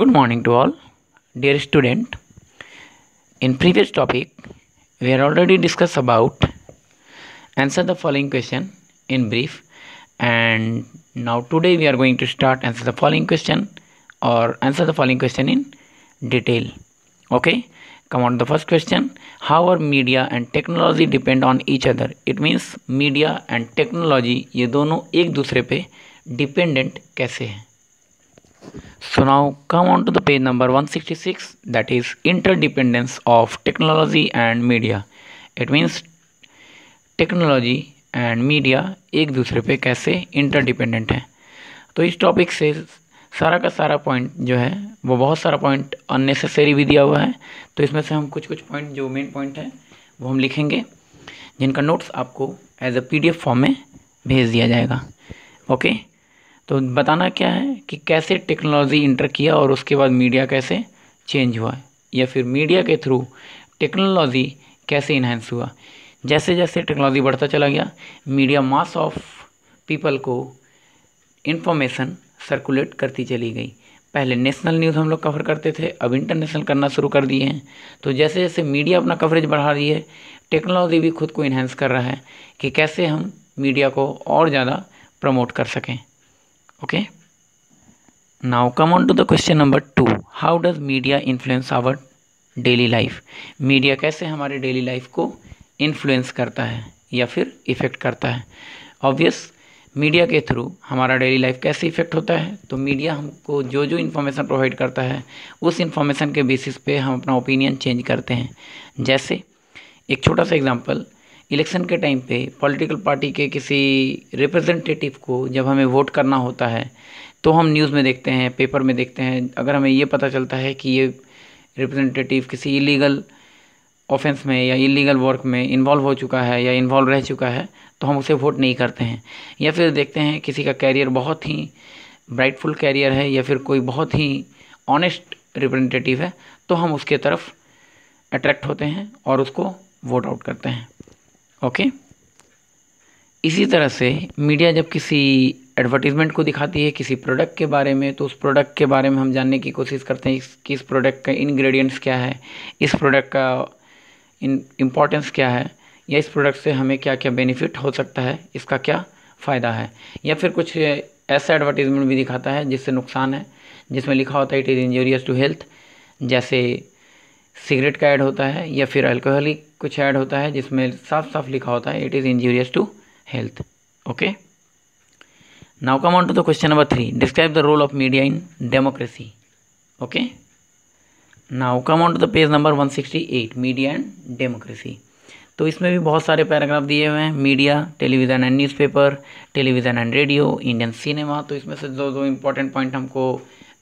Good morning to all, dear student. In previous topic, we are already discussed about answer the following question in brief, and now today we are going to start answer the following question or answer the following question in detail. Okay, come on the first question. How are media and technology depend on each other? It means media and technology ये दोनों एक दूसरे पे dependent कैसे हैं So now, come on to the page number 166 that is interdependence of technology and media. It means technology and media एक दूसरे पे कैसे इंटरडिपेंडेंट है। तो इस टॉपिक से सारा का सारा पॉइंट जो है, वो बहुत सारा पॉइंट अननेसेसरी भी दिया हुआ है। तो इसमें से हम कुछ कुछ पॉइंट जो मेन पॉइंट है, वो हम लिखेंगे, जिनका नोट्स आपको एज अ पी फॉर्म में भेज दिया जाएगा। ओके तो बताना क्या है कि कैसे टेक्नोलॉजी इंटर किया और उसके बाद मीडिया कैसे चेंज हुआ या फिर मीडिया के थ्रू टेक्नोलॉजी कैसे इन्हेंस हुआ। जैसे जैसे टेक्नोलॉजी बढ़ता चला गया, मीडिया मास ऑफ़ पीपल को इन्फॉर्मेशन सर्कुलेट करती चली गई। पहले नेशनल न्यूज़ हम लोग कवर करते थे, अब इंटरनेशनल करना शुरू कर दिए हैं। तो जैसे जैसे मीडिया अपना कवरेज बढ़ा रही है, टेक्नोलॉजी भी खुद को इन्हेंस कर रहा है कि कैसे हम मीडिया को और ज़्यादा प्रमोट कर सकें। Okay now come on to the question number two how does media influence our daily life media कैसे हमारे डेली लाइफ को इन्फ्लुएंस करता है या फिर इफ़ेक्ट करता है? ऑब्वियस मीडिया के थ्रू हमारा डेली लाइफ कैसे इफ़ेक्ट होता है? तो मीडिया हमको जो जो इन्फॉर्मेशन प्रोवाइड करता है, उस इन्फॉर्मेशन के बेसिस पे हम अपना ओपिनियन चेंज करते हैं। जैसे, एक छोटा सा एग्जांपल इलेक्शन के टाइम पे पॉलिटिकल पार्टी के किसी रिप्रेजेंटेटिव को जब हमें वोट करना होता है तो हम न्यूज़ में देखते हैं पेपर में देखते हैं। अगर हमें ये पता चलता है कि ये रिप्रेजेंटेटिव किसी इलीगल ऑफेंस में या इलीगल वर्क में इन्वॉल्व हो चुका है या इन्वॉल्व रह चुका है तो हम उसे वोट नहीं करते हैं। या फिर देखते हैं किसी का कैरियर बहुत ही ब्राइटफुल कैरियर है या फिर कोई बहुत ही ऑनेस्ट रिप्रेजेंटेटिव है तो हम उसके तरफ़ अट्रैक्ट होते हैं और उसको वोट आउट करते हैं। ओके इसी तरह से मीडिया जब किसी एडवर्टीज़मेंट को दिखाती है किसी प्रोडक्ट के बारे में तो उस प्रोडक्ट के बारे में हम जानने की कोशिश करते हैं कि इस प्रोडक्ट का इंग्रेडिएंट्स क्या है, इस प्रोडक्ट का इम्पोर्टेंस क्या है, या इस प्रोडक्ट से हमें क्या क्या बेनिफिट हो सकता है, इसका क्या फ़ायदा है। या फिर कुछ ऐसा एडवर्टीज़मेंट भी दिखाता है जिससे नुकसान है, जिसमें लिखा होता है it is injurious to health जैसे सिगरेट का ऐड होता है, या फिर अल्कोहलिक कुछ ऐड होता है जिसमें साफ़ साफ़ लिखा होता है it is injurious to health okay now come on to the question number three describe the role of media in democracy okay now come on to the page number 168 media and democracy तो इसमें भी बहुत सारे paragraph दिए हुए हैं. Media television and newspaper television and radio Indian cinema तो इसमें से दो दो इंपॉर्टेंट पॉइंट हमको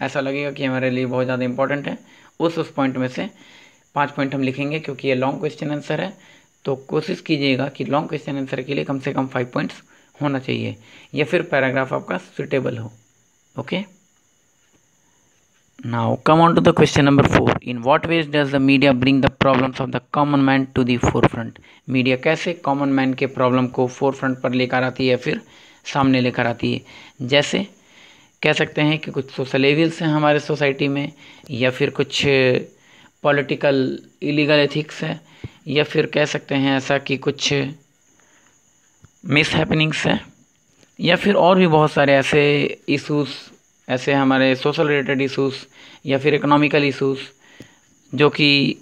ऐसा लगेगा कि हमारे लिए बहुत ज़्यादा इंपॉर्टेंट है. उस उस पॉइंट में से पाँच पॉइंट हम लिखेंगे क्योंकि ये लॉन्ग क्वेश्चन आंसर है. तो कोशिश कीजिएगा कि लॉन्ग क्वेश्चन आंसर के लिए कम से कम फाइव पॉइंट्स होना चाहिए, या फिर पैराग्राफ आपका सुटेबल हो okay now come on to the question number four in what ways does the media bring the problems of the common man to the forefront media कैसे कॉमन मैन के problem को forefront पर लेकर आती है फिर सामने लेकर आती है? जैसे, कह सकते हैं कि कुछ सोशल एविल्स हैं हमारे सोसाइटी में, या फिर कुछ पॉलिटिकल इलीगल एथिक्स है, या फिर कह सकते हैं ऐसा कि कुछ मिस हैपनिंग्स है, या फिर और भी बहुत सारे ऐसे इशूज़ ऐसे हमारे सोशल रिलेटेड इशूज़ या फिर इकोनॉमिकल इशूज़ जो कि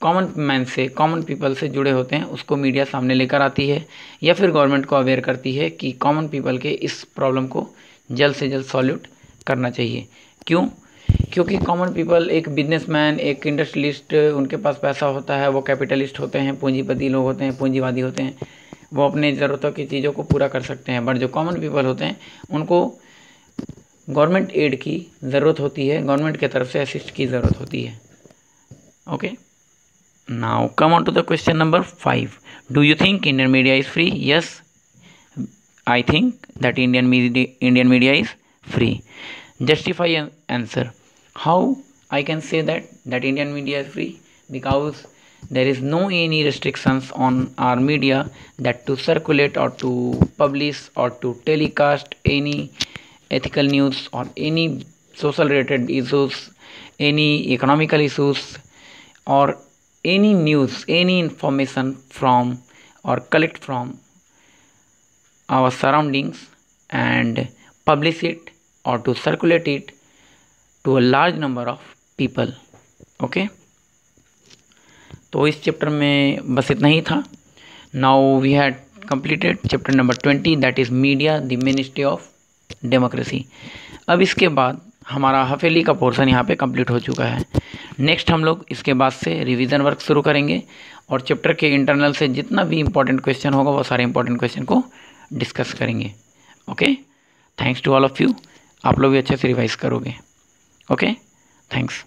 कॉमन मैन से कॉमन पीपल से जुड़े होते हैं, उसको मीडिया सामने लेकर आती है, या फिर गवर्नमेंट को अवेयर करती है कि कॉमन पीपल के इस प्रॉब्लम को जल्द से जल्द सॉल्यूट करना चाहिए। क्यों? क्योंकि कॉमन पीपल एक बिजनेसमैन एक इंडस्ट्रियलिस्ट उनके पास पैसा होता है, वो कैपिटलिस्ट होते हैं, पूंजीपति लोग होते हैं, पूंजीवादी होते हैं। वो अपने ज़रूरतों की चीज़ों को पूरा कर सकते हैं। बट जो कॉमन पीपल होते हैं, उनको गवर्नमेंट एड की ज़रूरत होती है। गवर्नमेंट की तरफ़ से असिस्ट की ज़रूरत होती है। Okay now come on to the question number five do you think Indian media is free yes I think that Indian Indian media is free justify answer how I can say that that Indian media is free? Because there is no any restrictions on our media that to circulate or to publish or to telecast any ethical news or any social related issues any economical issues or any news any information from or collect from our surroundings and publish it or to circulate it to a large number of people. Okay तो इस chapter में बस इतना ही था। Now we had completed chapter number twenty that is media the ministry of democracy अब इसके बाद हमारा हफेली का पोर्शन यहाँ पे कंप्लीट हो चुका है। नेक्स्ट हम लोग इसके बाद से रिवीजन वर्क शुरू करेंगे और चैप्टर के इंटरनल से जितना भी इंपॉर्टेंट क्वेश्चन होगा, वो सारे इंपॉर्टेंट क्वेश्चन को डिस्कस करेंगे। Okay thanks to all of you आप लोग भी अच्छे से रिवाइज करोगे। Okay thanks